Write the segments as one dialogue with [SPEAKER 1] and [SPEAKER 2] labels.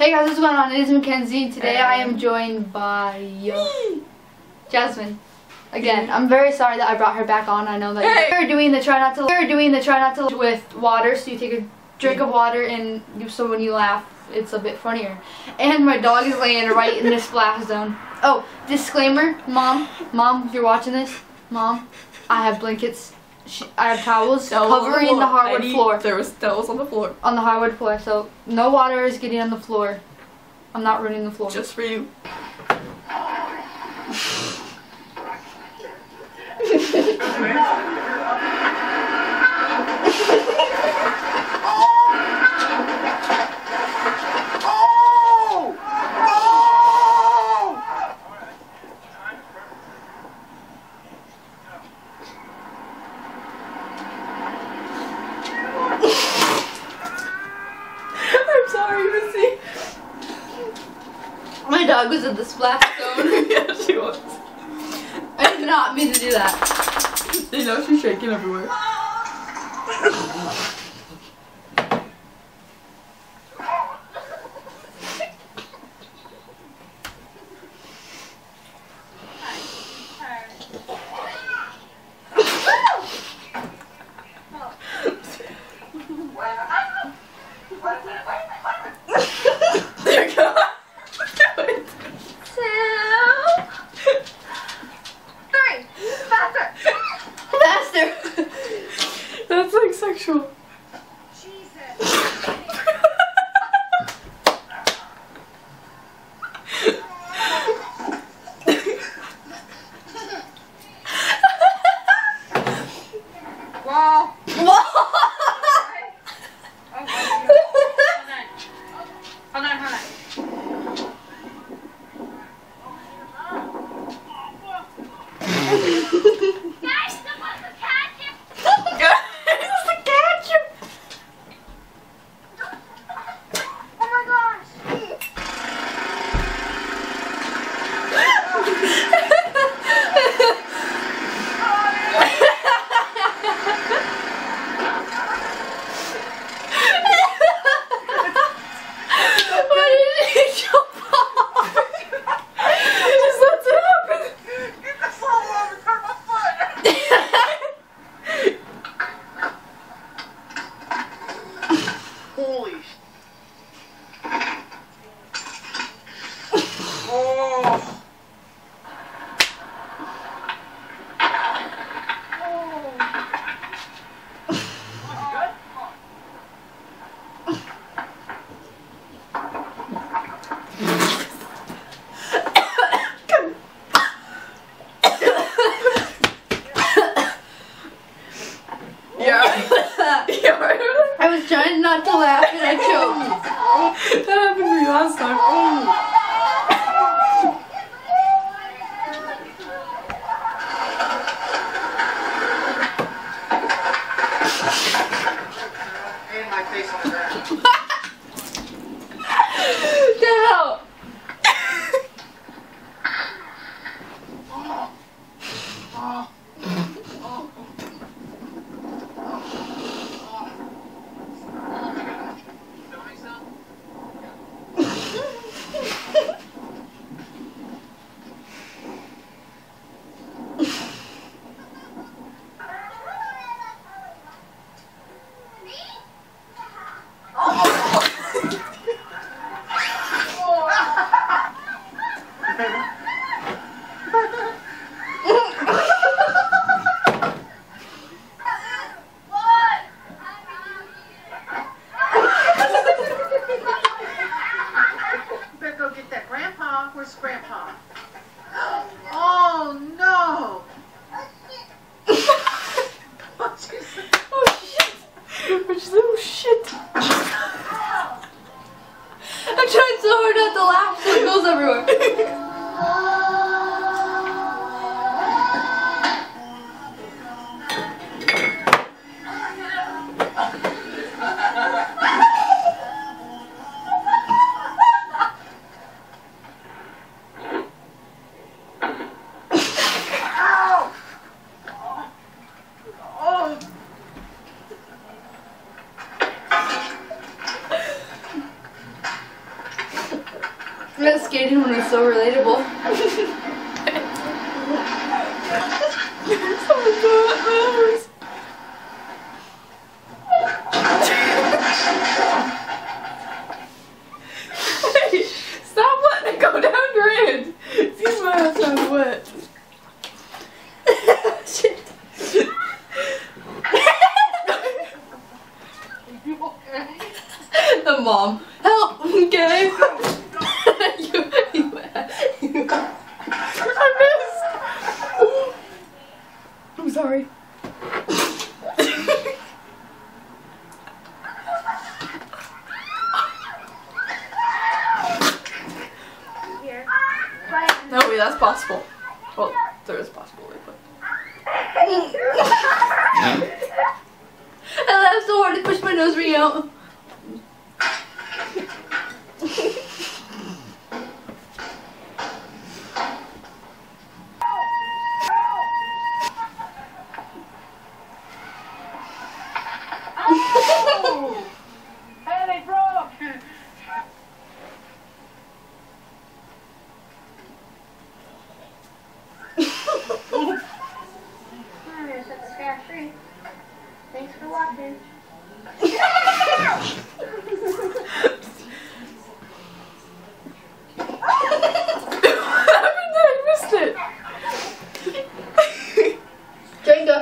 [SPEAKER 1] Hey guys, what's going on? It is Mckenzie. and Today I am joined by uh, Jasmine. Again, I'm very sorry that I brought her back on. I know that
[SPEAKER 2] Hey.
[SPEAKER 1] we're doing the try not to. We're doing the try not to with water. So you take a drink of water, and you, so when you laugh, it's a bit funnier. And my dog is laying right in this splash zone. Oh, disclaimer, mom, mom, if you're watching this, mom, I have blankets. Sh- I have towels
[SPEAKER 2] Towels
[SPEAKER 1] covering the
[SPEAKER 2] floor.
[SPEAKER 1] hardwood
[SPEAKER 2] need-
[SPEAKER 1] floor
[SPEAKER 2] There was towels on the floor.
[SPEAKER 1] on the hardwood floor, so no water is getting on the floor. I'm not ruining the floor.
[SPEAKER 2] Just for you. I'm sorry, Missy.
[SPEAKER 1] My dog was in the splash zone.
[SPEAKER 2] yeah, she was.
[SPEAKER 1] I did not mean to do that.
[SPEAKER 2] You know she's shaking everywhere.
[SPEAKER 1] choked.
[SPEAKER 2] That happened to me last time. Oh.
[SPEAKER 3] And my face on the ground.
[SPEAKER 1] Get out!
[SPEAKER 3] Better go get that grandpa. Where's grandpa? Oh no! Oh.
[SPEAKER 2] Oh shit. Little shit.
[SPEAKER 1] I'm trying so hard not to laugh so it goes everywhere. That skating one was so relatable.
[SPEAKER 2] my god, Hey, stop letting it go down your hand. See my ass sounds wet.
[SPEAKER 1] The mom. Help! Okay. you, you, you.
[SPEAKER 2] I missed. I'm sorry. No, wait, that's possible. Well, there is a possibility, but.
[SPEAKER 1] I laughed so hard I pushed my nose ring out.
[SPEAKER 3] Hey, they broke! Alright, set the sky free. Thanks for watching.
[SPEAKER 2] what happened? I missed it.
[SPEAKER 1] Jenga.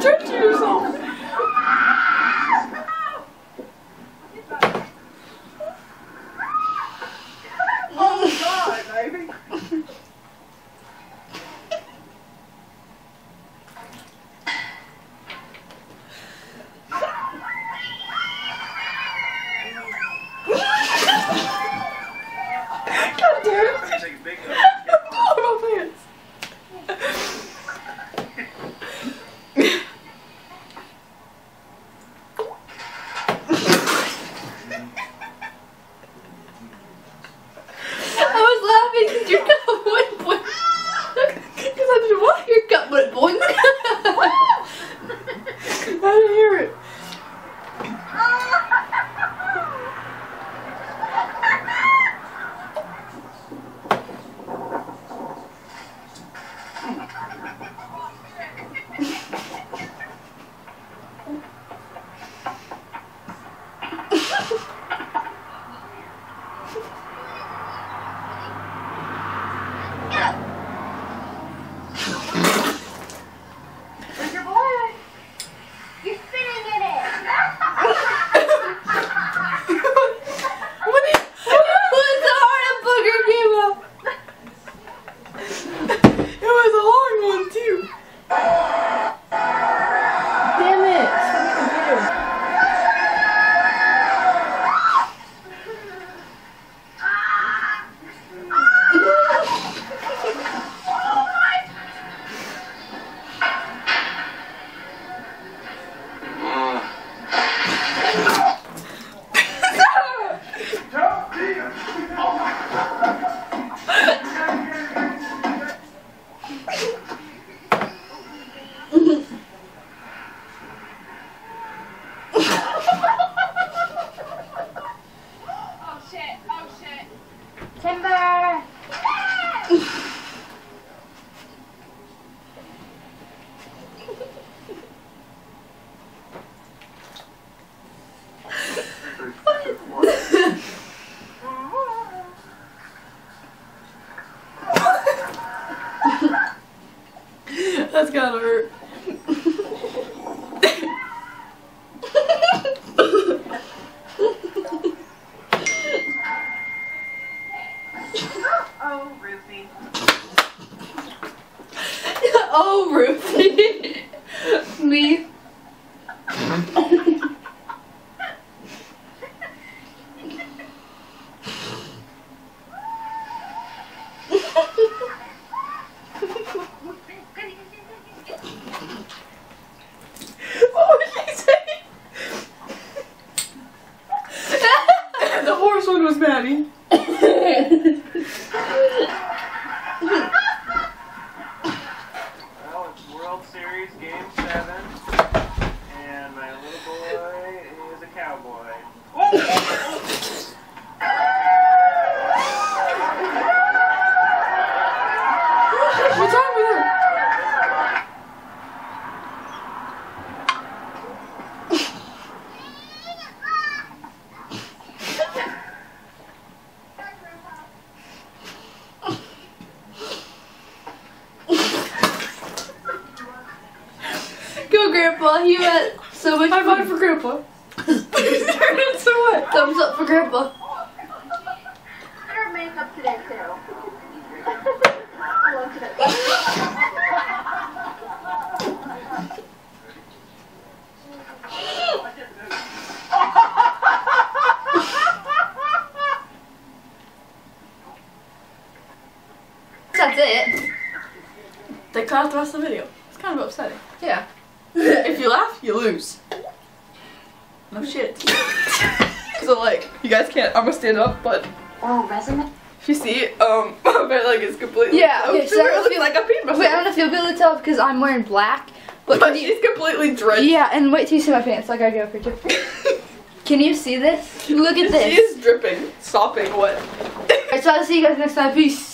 [SPEAKER 2] Stretch yourself. God damn it. oh,
[SPEAKER 3] Ruthie.
[SPEAKER 1] Me.
[SPEAKER 2] What was she saying? the horse one was Maddie.
[SPEAKER 4] Well, it's World Series series, game seven. And my little boy is a cowboy.
[SPEAKER 2] What's wrong with him?
[SPEAKER 1] Go, Grandpa. You had so much
[SPEAKER 2] I
[SPEAKER 1] fun.
[SPEAKER 2] voted for Grandpa. Turn into what?
[SPEAKER 1] Thumbs up for Grandpa.
[SPEAKER 3] Better makeup today, too. I love today.
[SPEAKER 1] That's it.
[SPEAKER 2] They cut out the rest of the video. It's kind of upsetting. You lose. No shit. I'm like, you guys can't. I'm gonna stand up, but
[SPEAKER 3] Oh, resume?
[SPEAKER 2] if you see, um, my leg is completely.
[SPEAKER 1] Yeah, okay, so
[SPEAKER 2] it looks like a myself.
[SPEAKER 1] Wait, I don't know if you'll be able to tell because I'm wearing black. But,
[SPEAKER 2] But she's completely drenched.
[SPEAKER 1] yeah, and wait till you see my pants. Like I gotta get up here too. Can you see this? Look at
[SPEAKER 2] She
[SPEAKER 1] this.
[SPEAKER 2] is dripping, sopping wet.
[SPEAKER 1] Alright, so I'll see you guys next time. Peace.